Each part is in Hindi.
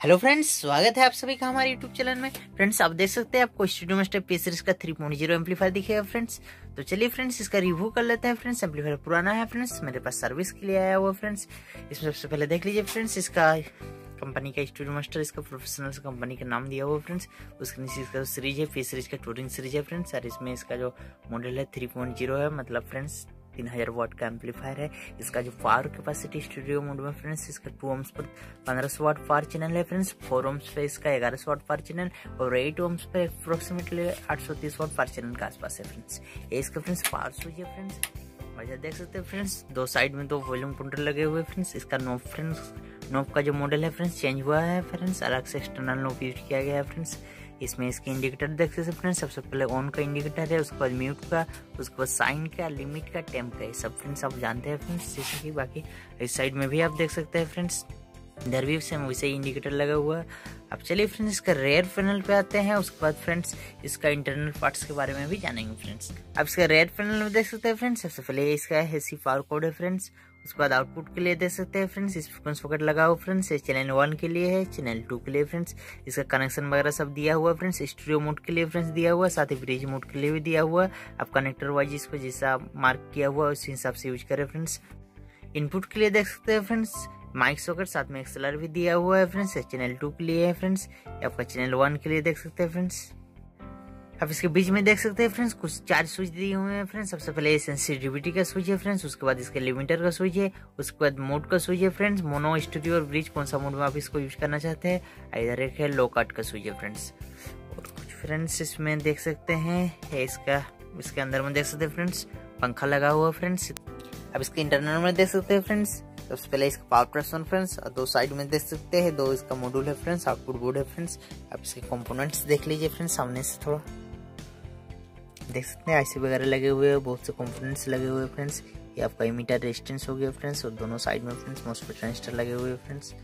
हेलो फ्रेंड्स, स्वागत है आप सभी का हमारे यूट्यूब चैनल में। फ्रेंड्स, आप देख सकते हैं आपको स्टूडियो मास्टर पी सीरीज़ का थ्री पॉइंट ज़ीरो एम्पलीफायर दिखेगा फ्रेंड्स। तो चलिए फ्रेंड्स, इसका रिव्यू कर लेते हैं फ्रेंड्स। एम्पलीफायर पुराना है फ्रेंड्स, मेरे पास सर्विस के लिए आया हुआ फ्रेंड्स। इसमें सबसे पहले देख लीजिए फ्रेंड्स, इसका कंपनी का स्टूडियो मास्टर इसका प्रोफेशनल कंपनी का नाम दिया हुआ फ्रेंड्स। उसके नीचे इसका सीरीज़ है पी सीरीज़ का टूरिंग सीरीज़ है फ्रेंड्स। और इसमें इसका जो मॉडल है थ्री है। मतलब फ्रेंड्स तीन हज़ार वाट का एम्पलीफायर है। इसका जो फार कैपेसिटी स्टूडियो मोड में फ्रेंड्स इसका टू ओम्स पर पंद्रह सौ वाट फार चैनल है फ्रेंड्स फोर ओम्स पे इसका ग्यारह सौ वाट फार चैनल और एट ओम्स पे अप्रोक्सीमेटली आठ सौ तीस वाट फार चैनल के आसपास है फ्रेंड्स ये इसका फ्रेंड्स फार स्विच है फ्रेंड्स वजह देख सकते हैं फ्रेंड्स दो साइड में दो वॉल्यूम काउंटर लगे हुए फ्रेंड्स इसका नोब फ्रेंड्स नोब का जो मॉडल है फ्रेंड्स चेंज हुआ है फ्रेंड्स अलग से एक्सटर्नल नोब यूज़ किया गया है फ्रेंड्स इसमें इसके इंडिकेटर देख सकते हैं फ्रेंड्स सबसे पहले ऑन का इंडिकेटर है, उसके बाद म्यूट का, उसके बाद साइन का लिमिट का टेम्प का। ये सब फ्रेंड्स आप जानते हैं फ्रेंड्स जैसे कि बाकी इस साइड में भी आप देख सकते हैं फ्रेंड्स इधर भी सेम वैसे ही इंडिकेटर लगा हुआ। है अब चलिए फ्रेंड्स इसका रेयर पैनल पे आते हैं। उसके बाद फ्रेंड्स इसका इंटरनल पार्ट्स के बारे में भी जानेंगे फ्रेंड्स अब इसका रेयर पैनल में देख सकते हैं फ्रेंड्स सबसे पहले इसका है सी पावर कोड है फ्रेंड्स उसके बाद आउटपुट के लिए दे सकते हैं फ्रेंड्स इस फ्रिक्वेंस पॉकेट लगा हुआ फ्रेंड्स ये चैनल वन के लिए है चैनल टू के लिए फ्रेंड्स इसका कनेक्शन वगैरह सब दिया हुआ है फ्रेंड्स स्टूडियो मोड के लिए फ्रेंड्स दिया हुआ, साथ ही ब्रिज मोड के लिए भी दिया हुआ आप कनेक्टर वाइज इसको जैसा मार्क किया हुआ उस हिसाब से यूज़ करें फ्रेंड्स इनपुट के लिए देख सकते हैं फ्रेंड्स माइक सॉकेट साथ में एक्सलर भी दिया हुआ है फ्रेंड्स चैनल टू के लिए है फ्रेंड्स आपका चैनल वन के लिए देख सकते हैं फ्रेंड्स अब इसके बीच में देख सकते हैं फ्रेंड्स कुछ चार स्विच दिए हुए हैं फ्रेंड्स सबसे पहले सेंसिटिविटी का स्विच है फ्रेंड्स उसके बाद इसके लिमिटर का स्विच है, उसके बाद मोड का स्विच है फ्रेंड्स मोनो स्टूडियो और ब्रिज कौन सा मोड में आप इसको यूज़ करना चाहते हैं? इधर एक है लो कट का स्विच है फ्रेंड्स और कुछ फ्रेंड्स इसमें देख सकते हैं इसका, इसके अंदर में देख सकते हैं फ्रेंड्स पंखा लगा हुआ फ्रेंड्स अब इसके इंटरनल में देख सकते हैं फ्रेंड्स सबसे पहले इसका पावर प्रेस फ्रेंड्स और दो साइड में देख सकते हैं, दो इसका मॉड्यूल है फ्रेंड्स आउटपुट बोर्ड है फ्रेंड्स अब इसके कंपोनेंट्स देख लीजिए फ्रेंड्स सामने से थोड़ा। देख सकते हैं आईसी वगैरह लगे हुए हैं, बहुत से कंपोनेंट्स लगे हुए हैं फ्रेंड्स ये आपका इमीटर रेजिस्टेंस हो गया फ्रेंड्स और दोनों साइड में फ्रेंड्स मोस्ट ट्रांजिस्टर लगे हुए हैं फ्रेंड्स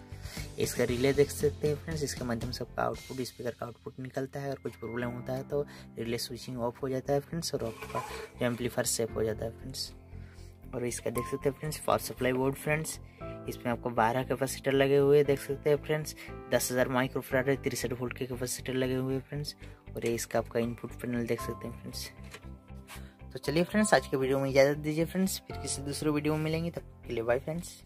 इसका रिले देख सकते हैं फ्रेंड्स इसके माध्यम से आपका आउटपुट स्पीकर का आउटपुट निकलता है और कुछ प्रॉब्लम होता है तो रिले स्विचिंग ऑफ़ हो जाता है फ्रेंड्स और आपका एम्पलीफायर सेफ़ हो जाता है फ्रेंड्स और इसका देख सकते हैं friends power supply board friends इसमें आपको 12 कैपेसिटर लगे हुए देख सकते हैं फ्रेंड्स दस हज़ार माइक्रोफ्राड तिरसठ वोल्ट के कैपेसिटर लगे हुए हैं फ्रेंड्स और ये इसका आपका इनपुट पैनल देख सकते हैं फ्रेंड्स तो चलिए फ्रेंड्स आज के वीडियो में इजाज़त दीजिए फ्रेंड्स फिर किसी दूसरे वीडियो में मिलेंगे, तब के लिए बाय फ्रेंड्स